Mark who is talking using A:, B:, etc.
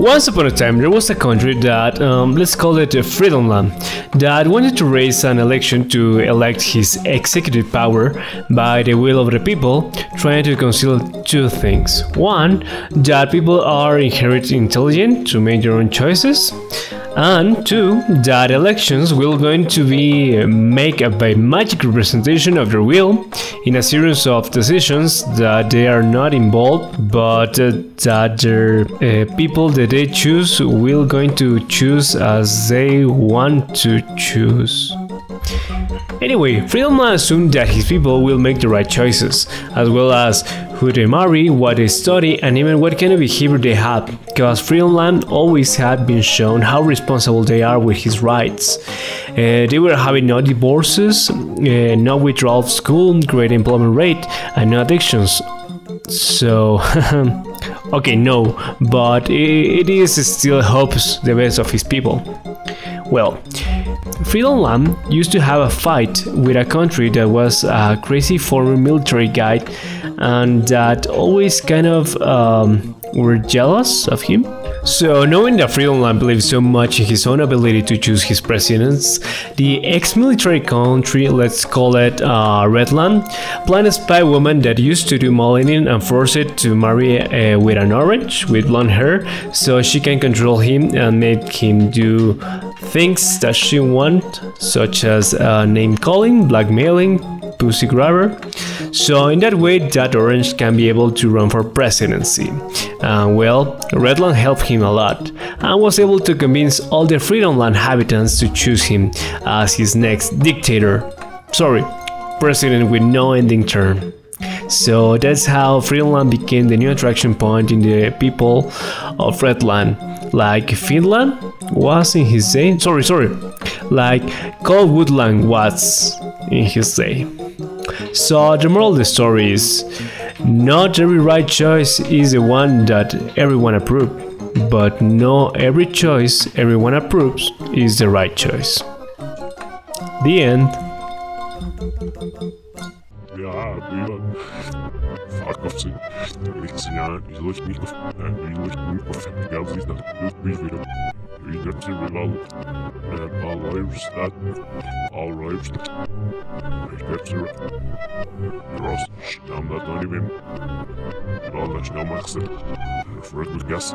A: Once upon a time, there was a country that, um, let's call it a Freedomland, that wanted to raise an election to elect his executive power by the will of the people, trying to conceal two things. One, that people are inherently intelligent to make their own choices, and two, that elections will going to be make a by magic representation of their will in a series of decisions that they are not involved, but uh, that the uh, people that they choose will going to choose as they want to choose. Anyway, Freedomland assumed that his people will make the right choices, as well as who they marry, what they study, and even what kind of behavior they have, because Freedomland always had been shown how responsible they are with his rights. Uh, they were having no divorces, uh, no withdrawal of school, great employment rate, and no addictions. So, okay, no, but it, it is still hopes the best of his people. Well, Freedomland used to have a fight with a country that was a crazy former military guy and that always kind of um, were jealous of him. So, knowing that Freedomland believed so much in his own ability to choose his presidents, the ex-military country, let's call it uh, Redland, planned to spy woman that used to do modeling and force it to marry uh, with an orange with blonde hair, so she can control him and make him do things that she want, such as uh, name calling, blackmailing, pussy grabber. So in that way, that orange can be able to run for presidency. And well, Redland helped him a lot and was able to convince all the Freedomland inhabitants to choose him as his next dictator. Sorry, president with no ending term. So that's how Freedomland became the new attraction point in the people of Redland, like Finland was in his day. Sorry, sorry, like Coldwoodland was in his day. So the moral of the story is not every right choice is the one that everyone approves, but no every choice everyone approves is the right choice. The end.
B: Už video. Vidím si rival. All lives that, all lives that. Vidím si Ross, tam dat dan niet meer. Alles nou maar gezet. Fred gas.